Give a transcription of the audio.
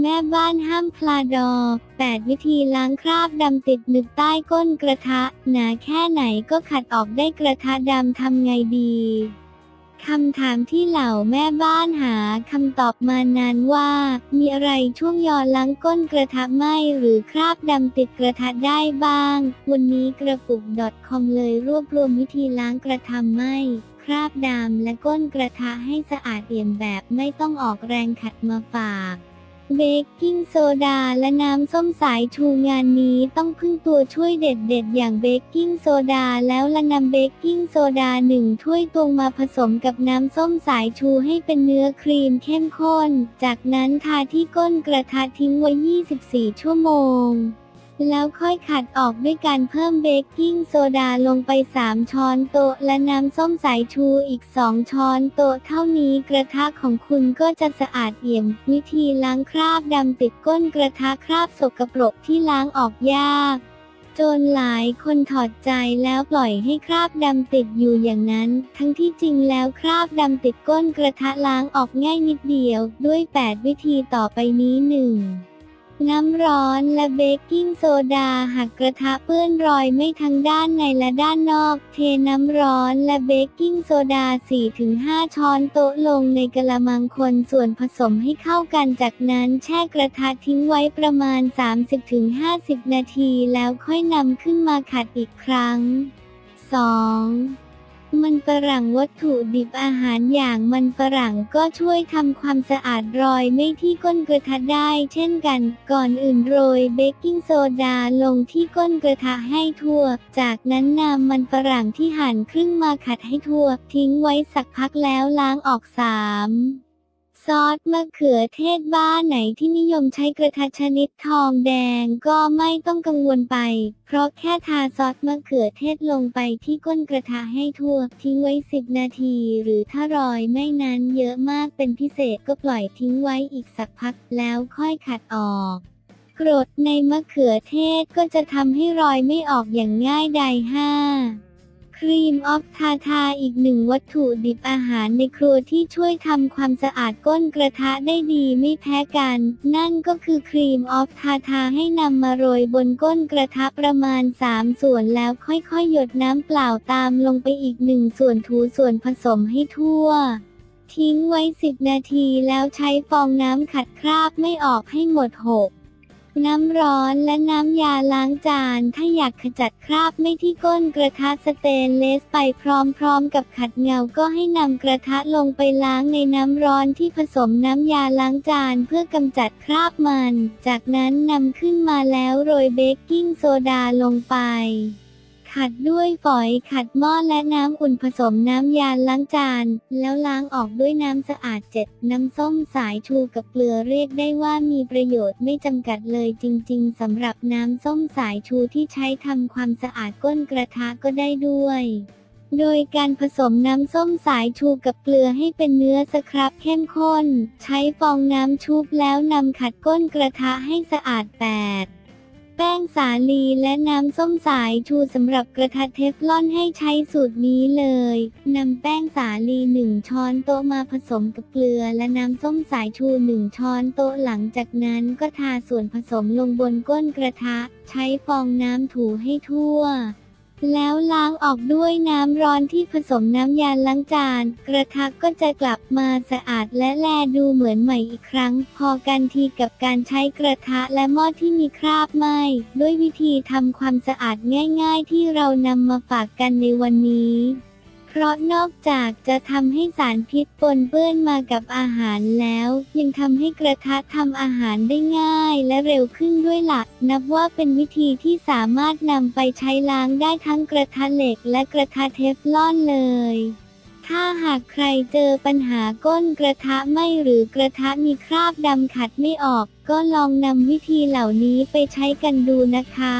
แม่บ้านห้ามพลาดอ 8 วิธีล้างคราบดำติดหนึบใต้ก้นกระทะ หนาแค่ไหนก็ขัดออกได้กระทะดำทำไงดีคำถามที่เหล่าแม่บ้านหาคำตอบมานานว่า มีอะไรช่วงยอล้างก้นกระทะไหมหรือคราบดำติดกระทะได้บ้าง วันนี้กระปุก .com เลยรวบรวมวิธีล้างกระทะไหมคราบดำและก้นกระทะให้สะอาดเอี่ยมแบบไม่ต้องออกแรงขัดมาฝาก เบกกิ้งโซดาและน้ำส้มสายชูงานนี้ต้องพึ่งตัวช่วยเด็ดๆ อย่างเบกกิ้งโซดาแล้วละนำเบกกิ้งโซดาหนึ่งถ้วยตวงมาผสมกับน้ำส้มสายชูให้เป็นเนื้อครีมเข้มข้น จากนั้นทาที่ก้นกระทะทิ้งไว้ 24 ชั่วโมง แล้วค่อยขัดออกด้วยการเพิ่มเบกกิ้งโซดาลงไป 3 ช้อนโต๊ะ และน้ำส้มสายชูอีก 2 ช้อนโต๊ะเท่านี้กระทะของคุณก็จะสะอาดเอี่ยม วิธีล้างคราบดำติดก้นกระทะคราบสกปรกที่ล้างออกยากจนหลายคนถอดใจแล้วปล่อยให้คราบดำติดอยู่อย่างนั้น ทั้งที่จริงแล้วคราบดำติดก้นกระทะล้างออกง่ายนิดเดียว ด้วย 8 วิธีต่อไปนี้ห น้ำร้อนและเบกกิ้งโซดาหากกระทะเปื้อนรอยไม่ทั้งด้านในและด้านนอก เทน้ำร้อนและเบกกิ้งโซดา 4-5 ช้อนโต๊ะลงในกระมังคนส่วนผสมให้เข้ากันจากนั้นแช่กระทะทิ้งไว้ประมาณ 30-50 นาทีแล้วค่อยนำขึ้นมาขัดอีกครั้ง 2. มันฝรั่งวัตถุดิบอาหารอย่างมันฝรั่งก็ช่วยทำความสะอาดรอยไหม้ที่ก้นกระทะได้ เช่นกัน ก่อนอื่นโรยเบกกิ้งโซดาลงที่ก้นกระทะให้ทั่ว จากนั้นนำมันฝรั่งที่หั่นครึ่งมาขัดให้ทั่ว ทิ้งไว้สักพักแล้วล้างออกสาม ซอสมะเขือเทศบ้านไหนที่นิยมใช้กระทะชนิดทองแดงก็ไม่ต้องกังวลไป เพราะแค่ทาซอสมะเขือเทศลงไปที่ก้นกระทะให้ทั่ว ทิ้งไว้ 10 นาที หรือถ้ารอยไม่นั้นเยอะมากเป็นพิเศษก็ปล่อยทิ้งไว้อีกสักพักแล้วค่อยขัดออกกรดในมะเขือเทศก็จะทำให้รอยไม่ออกอย่างง่ายดายห้า ครีมออฟทาทาอีกหนึ่งวัตถุดิบอาหารในครัวที่ช่วยทำความสะอาดก้นกระทะได้ดีไม่แพ้กัน นั่นก็คือครีมออฟทาทาให้นำมาโรยบนก้นกระทะประมาณ 3 ส่วนแล้วค่อยๆ หยดน้ำเปล่าตามลงไปอีกหนึ่งส่วนถูส่วนผสมให้ทั่วทิ้งไว้ 10 นาทีแล้วใช้ฟองน้ำขัดคราบไม่ออกให้หมดหก น้ำร้อนและน้ำยาล้างจาน ถ้าอยากขจัดคราบไม่ที่ก้นกระทะสเตนเลสไปพร้อมๆ กับขัดเงาก็ให้นำกระทะลงไปล้างในน้ำร้อนที่ผสมน้ำยาล้างจานเพื่อกำจัดคราบมัน จากนั้นนำขึ้นมาแล้วโรยเบกกิ้งโซดาลงไป ขัดด้วยฝอยขัดหม้อและน้ำอุ่นผสมน้ำยาล้างจาน แล้วล้างออกด้วยน้ำสะอาดเจ็ดน้ำส้มสายชูกับเกลือเรียกได้ว่ามีประโยชน์ไม่จำกัดเลยจริง ๆสำหรับน้ำส้มสายชูที่ใช้ทำความสะอาดก้นกระทะก็ได้ด้วยโดยการผสมน้ำส้มสายชูกับเกลือให้เป็นเนื้อสครับเข้มข้น ใช้ฟองน้ำชุบแล้วนำขัดก้นกระทะให้สะอาดแปด แป้งสาลีและน้ำส้มสายชูสำหรับกระทะเทฟลอนให้ใช้สูตรนี้เลยนำแป้งสาลี 1 ช้อนโต๊ะมาผสมกับเกลือ และน้ำส้มสายชู 1 ช้อนโต๊ะหลังจากนั้นก็ทาส่วนผสมลงบนก้นกระทะ ใช้ฟองน้ำถูให้ทั่ว แล้วล้างออกด้วยน้ำร้อนที่ผสมน้ำยาล้างจาน กระทะก็จะกลับมาสะอาดและแลดูเหมือนใหม่อีกครั้ง พอกันทีกับการใช้กระทะและหม้อที่มีคราบไหม้ด้วยวิธีทำความสะอาดง่าย ๆ ที่เรานำมาฝากกันในวันนี้ ราะนอกจากจะทำให้สารพิษปนเปื้อนมากับอาหารแล้ว ยังทำให้กระทะทำอาหารได้ง่ายและเร็วขึ้นด้วยหลัก นับว่าเป็นวิธีที่สามารถนำไปใช้ล้างได้ทั้งกระทะเหล็กและกระทะเทฟลอนเลย ถ้าหากใครเจอปัญหาก้นกระทะไหม่หรือกระทะมีคราบดำขัดไม่ออก ก็ลองนำวิธีเหล่านี้ไปใช้กันดูนะคะ